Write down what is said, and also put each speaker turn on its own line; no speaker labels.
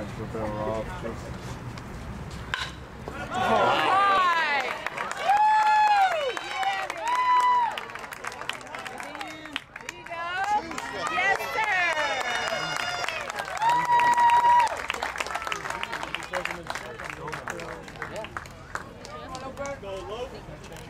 Extra barrel off.
Go low.